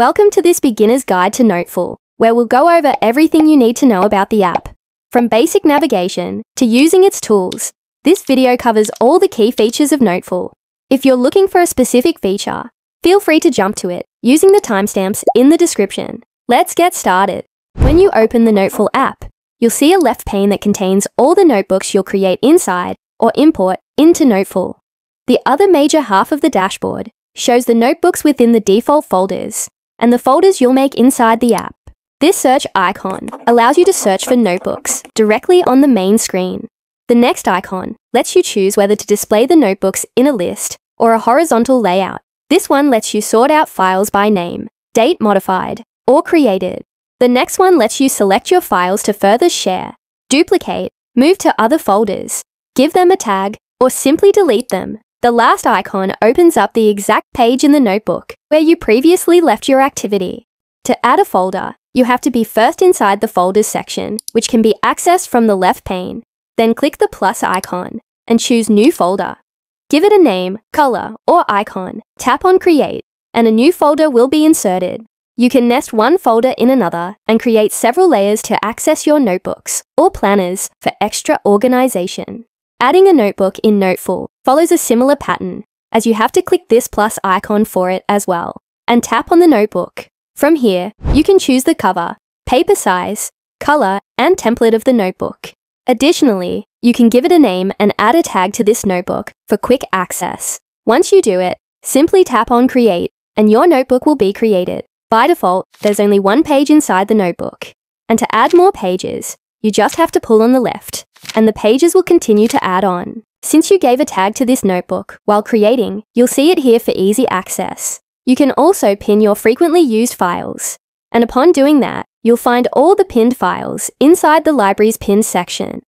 Welcome to this beginner's guide to Noteful, where we'll go over everything you need to know about the app. From basic navigation to using its tools, this video covers all the key features of Noteful. If you're looking for a specific feature, feel free to jump to it using the timestamps in the description. Let's get started. When you open the Noteful app, you'll see a left pane that contains all the notebooks you'll create inside or import into Noteful. The other major half of the dashboard shows the notebooks within the default folders and the folders you'll make inside the app. This search icon allows you to search for notebooks directly on the main screen. The next icon lets you choose whether to display the notebooks in a list or a horizontal layout. This one lets you sort out files by name, date modified, or created. The next one lets you select your files to further share, duplicate, move to other folders, give them a tag, or simply delete them. The last icon opens up the exact page in the notebook where you previously left your activity. To add a folder, you have to be first inside the Folders section, which can be accessed from the left pane. Then click the plus icon and choose New Folder. Give it a name, color, or icon, tap on Create, and a new folder will be inserted. You can nest one folder in another and create several layers to access your notebooks or planners for extra organization. Adding a notebook in Noteful follows a similar pattern, as you have to click this plus icon for it as well, and tap on the notebook. From here, you can choose the cover, paper size, color, and template of the notebook. Additionally, you can give it a name and add a tag to this notebook for quick access. Once you do it, simply tap on Create, and your notebook will be created. By default, there's only one page inside the notebook. And to add more pages, you just have to pull on the left, and the pages will continue to add on. Since you gave a tag to this notebook while creating, you'll see it here for easy access. You can also pin your frequently used files. And upon doing that, you'll find all the pinned files inside the library's pinned section.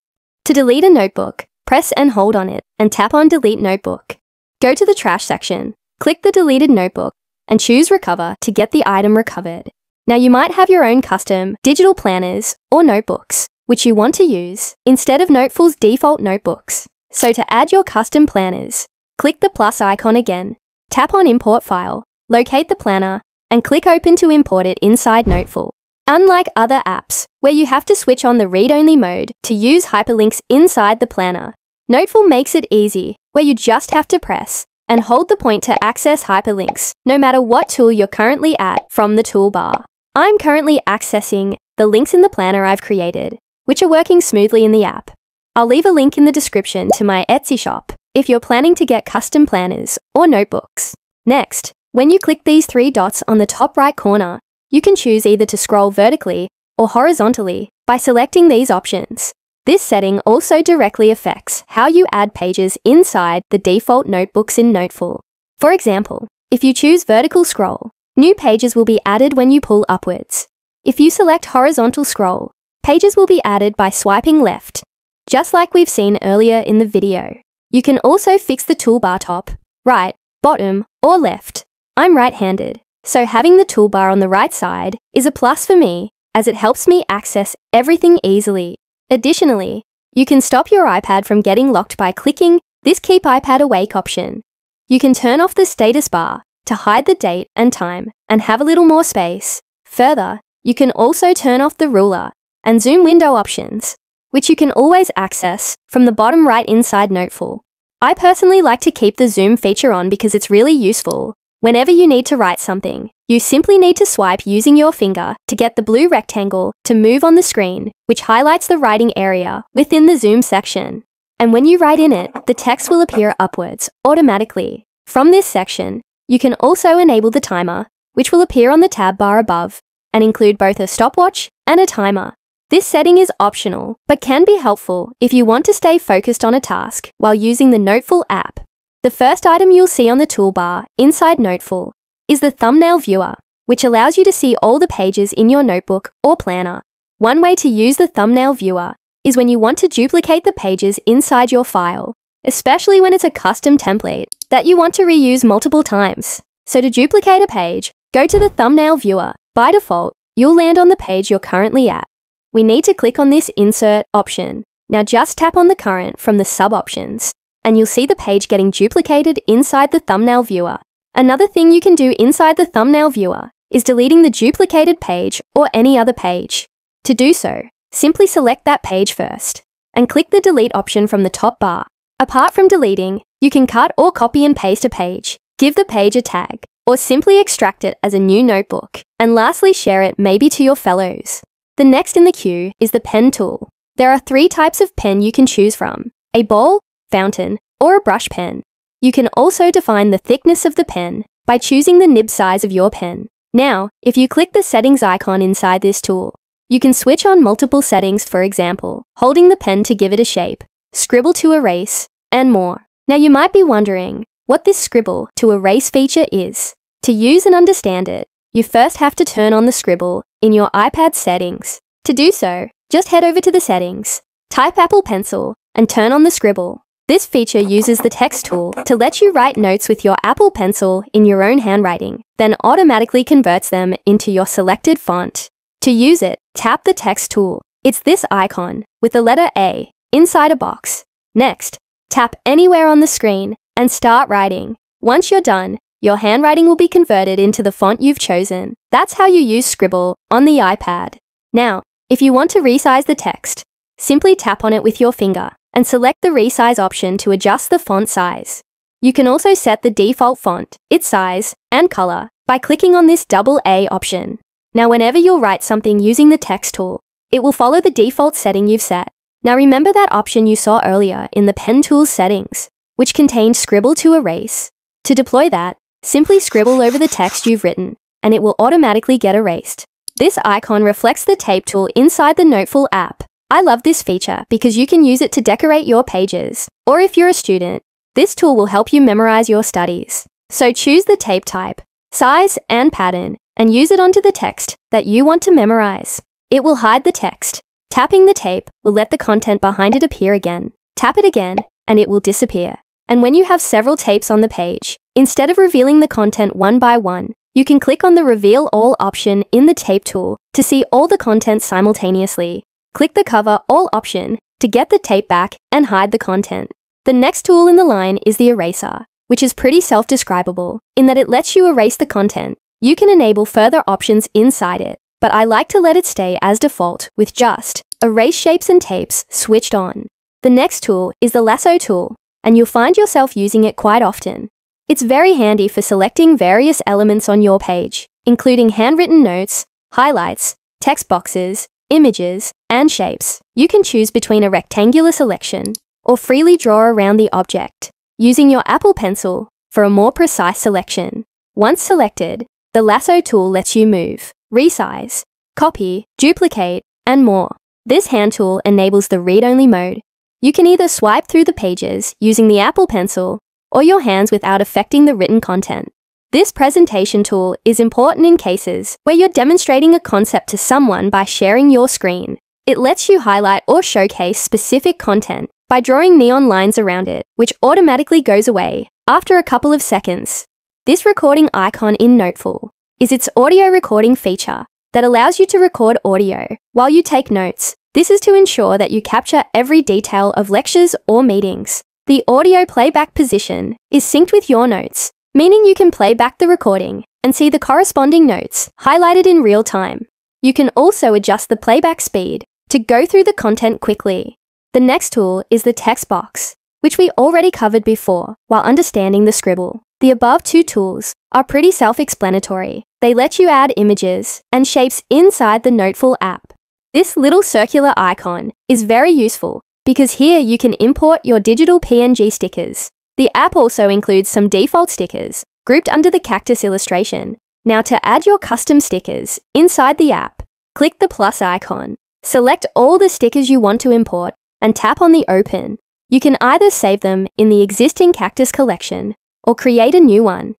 To delete a notebook, press and hold on it and tap on Delete Notebook. Go to the trash section, click the deleted notebook, and choose Recover to get the item recovered. Now you might have your own custom digital planners or notebooks, which you want to use instead of Noteful's default notebooks. So to add your custom planners, click the plus icon again, tap on Import File, locate the planner, and click Open to import it inside Noteful. Unlike other apps, where you have to switch on the read-only mode to use hyperlinks inside the planner, Noteful makes it easy, where you just have to press and hold the point to access hyperlinks, no matter what tool you're currently at from the toolbar. I'm currently accessing the links in the planner I've created, which are working smoothly in the app. I'll leave a link in the description to my Etsy shop if you're planning to get custom planners or notebooks. Next, when you click these three dots on the top right corner, you can choose either to scroll vertically or horizontally by selecting these options. This setting also directly affects how you add pages inside the default notebooks in Noteful. For example, if you choose vertical scroll, new pages will be added when you pull upwards. If you select horizontal scroll, pages will be added by swiping left, just like we've seen earlier in the video. You can also fix the toolbar top, right, bottom, or left. I'm right-handed, so having the toolbar on the right side is a plus for me as it helps me access everything easily. Additionally, you can stop your iPad from getting locked by clicking this Keep iPad Awake option. You can turn off the status bar to hide the date and time and have a little more space. Further, you can also turn off the ruler and zoom window options, which you can always access from the bottom right inside Noteful. I personally like to keep the zoom feature on because it's really useful Whenever you need to write something, you simply need to swipe using your finger to get the blue rectangle to move on the screen, which highlights the writing area within the Zoom section. And when you write in it, the text will appear upwards automatically. From this section, you can also enable the timer, which will appear on the tab bar above and include both a stopwatch and a timer. This setting is optional, but can be helpful if you want to stay focused on a task while using the Noteful app. The first item you'll see on the toolbar inside Noteful is the thumbnail viewer, which allows you to see all the pages in your notebook or planner. One way to use the thumbnail viewer is when you want to duplicate the pages inside your file, especially when it's a custom template that you want to reuse multiple times. So to duplicate a page, go to the thumbnail viewer. By default, you'll land on the page you're currently at. We need to click on this Insert option. Now just tap on the current from the sub options and you'll see the page getting duplicated inside the thumbnail viewer. Another thing you can do inside the thumbnail viewer is deleting the duplicated page or any other page. To do so, simply select that page first and click the delete option from the top bar. Apart from deleting, you can cut or copy and paste a page, give the page a tag, or simply extract it as a new notebook, and lastly share it maybe to your fellows. The next in the queue is the pen tool. There are three types of pen you can choose from, a ball, fountain, or a brush pen. You can also define the thickness of the pen by choosing the nib size of your pen. Now, if you click the settings icon inside this tool, you can switch on multiple settings for example, holding the pen to give it a shape, scribble to erase, and more. Now you might be wondering, what this scribble to erase feature is. To use and understand it, you first have to turn on the scribble in your iPad settings. To do so, just head over to the settings, type Apple Pencil, and turn on the scribble. This feature uses the text tool to let you write notes with your Apple Pencil in your own handwriting, then automatically converts them into your selected font. To use it, tap the text tool. It's this icon with the letter A inside a box. Next, tap anywhere on the screen and start writing. Once you're done, your handwriting will be converted into the font you've chosen. That's how you use Scribble on the iPad. Now, if you want to resize the text, simply tap on it with your finger and select the resize option to adjust the font size. You can also set the default font, its size, and color by clicking on this double A option. Now whenever you'll write something using the text tool, it will follow the default setting you've set. Now remember that option you saw earlier in the pen tool settings, which contained scribble to erase. To deploy that, simply scribble over the text you've written, and it will automatically get erased. This icon reflects the tape tool inside the Noteful app. I love this feature because you can use it to decorate your pages. Or if you're a student, this tool will help you memorize your studies. So choose the tape type, size, and pattern, and use it onto the text that you want to memorize. It will hide the text. Tapping the tape will let the content behind it appear again. Tap it again, and it will disappear. And when you have several tapes on the page, instead of revealing the content one by one, you can click on the Reveal All option in the Tape tool to see all the content simultaneously. Click the Cover All option to get the tape back and hide the content. The next tool in the line is the Eraser, which is pretty self-describable in that it lets you erase the content you can enable further options inside it, but I like to let it stay as default with just Erase Shapes and Tapes switched on. The next tool is the Lasso tool, and you'll find yourself using it quite often. It's very handy for selecting various elements on your page, including handwritten notes, highlights, text boxes, images, and shapes. You can choose between a rectangular selection or freely draw around the object, using your Apple Pencil for a more precise selection. Once selected, the lasso tool lets you move, resize, copy, duplicate, and more. This hand tool enables the read-only mode. You can either swipe through the pages using the Apple Pencil or your hands without affecting the written content. This presentation tool is important in cases where you're demonstrating a concept to someone by sharing your screen. It lets you highlight or showcase specific content by drawing neon lines around it, which automatically goes away after a couple of seconds. This recording icon in Noteful is its audio recording feature that allows you to record audio while you take notes. This is to ensure that you capture every detail of lectures or meetings. The audio playback position is synced with your notes, meaning you can play back the recording and see the corresponding notes highlighted in real time. You can also adjust the playback speed to go through the content quickly. The next tool is the text box, which we already covered before while understanding the scribble. The above two tools are pretty self-explanatory. They let you add images and shapes inside the Noteful app. This little circular icon is very useful because here you can import your digital PNG stickers. The app also includes some default stickers grouped under the cactus illustration. Now to add your custom stickers inside the app, click the plus icon. Select all the stickers you want to import and tap on the open. You can either save them in the existing cactus collection or create a new one.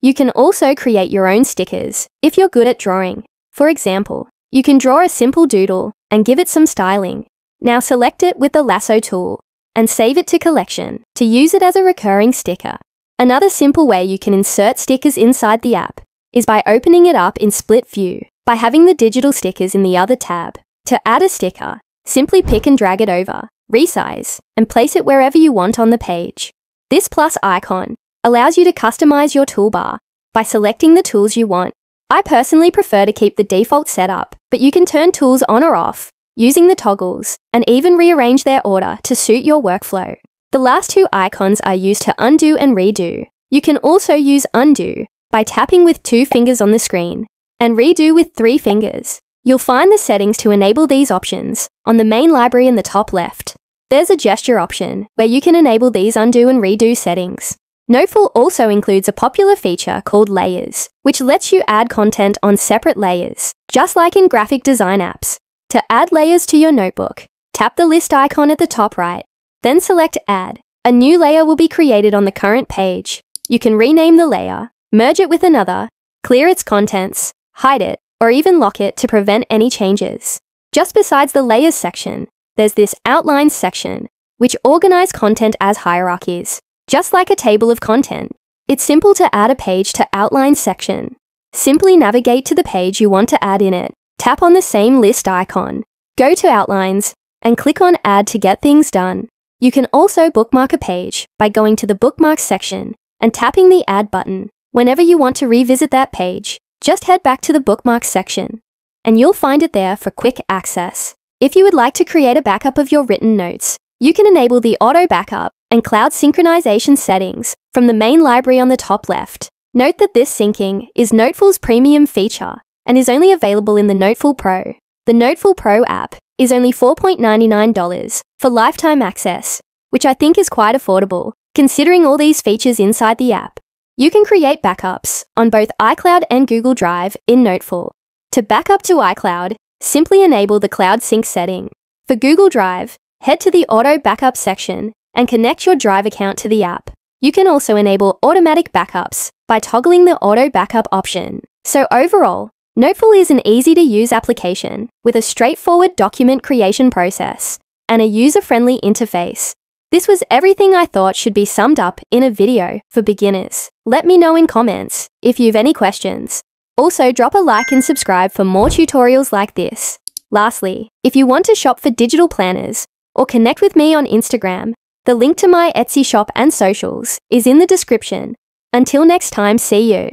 You can also create your own stickers if you're good at drawing. For example, you can draw a simple doodle and give it some styling. Now select it with the lasso tool and save it to collection to use it as a recurring sticker. Another simple way you can insert stickers inside the app is by opening it up in split view by having the digital stickers in the other tab. To add a sticker, simply pick and drag it over, resize, and place it wherever you want on the page. This plus icon allows you to customize your toolbar by selecting the tools you want. I personally prefer to keep the default setup, but you can turn tools on or off using the toggles and even rearrange their order to suit your workflow. The last two icons are used to undo and redo. You can also use undo by tapping with two fingers on the screen and redo with three fingers. You'll find the settings to enable these options on the main library in the top left. There's a gesture option where you can enable these undo and redo settings. Noteful also includes a popular feature called Layers, which lets you add content on separate layers, just like in graphic design apps. To add layers to your notebook, tap the list icon at the top right, then select Add. A new layer will be created on the current page. You can rename the layer, merge it with another, clear its contents, hide it, or even lock it to prevent any changes. Just besides the Layers section, there's this Outlines section, which organize content as hierarchies, just like a table of content. It's simple to add a page to Outlines section. Simply navigate to the page you want to add in it, tap on the same list icon, go to Outlines, and click on Add to get things done. You can also bookmark a page by going to the Bookmarks section and tapping the Add button. Whenever you want to revisit that page, just head back to the Bookmarks section, and you'll find it there for quick access. If you would like to create a backup of your written notes, you can enable the Auto Backup and Cloud Synchronization settings from the main library on the top left. Note that this syncing is Noteful's premium feature and is only available in the Noteful Pro. The Noteful Pro app is only $4.99 for lifetime access, which I think is quite affordable, considering all these features inside the app. You can create backups on both iCloud and Google Drive in Noteful. To back up to iCloud, simply enable the Cloud Sync setting. For Google Drive, head to the Auto Backup section and connect your Drive account to the app. You can also enable automatic backups by toggling the Auto Backup option. So overall, Noteful is an easy to use application with a straightforward document creation process and a user friendly interface. This was everything I thought should be summed up in a video for beginners. Let me know in comments if you've any questions. Also, drop a like and subscribe for more tutorials like this. Lastly, if you want to shop for digital planners or connect with me on Instagram, the link to my Etsy shop and socials is in the description. Until next time, see you.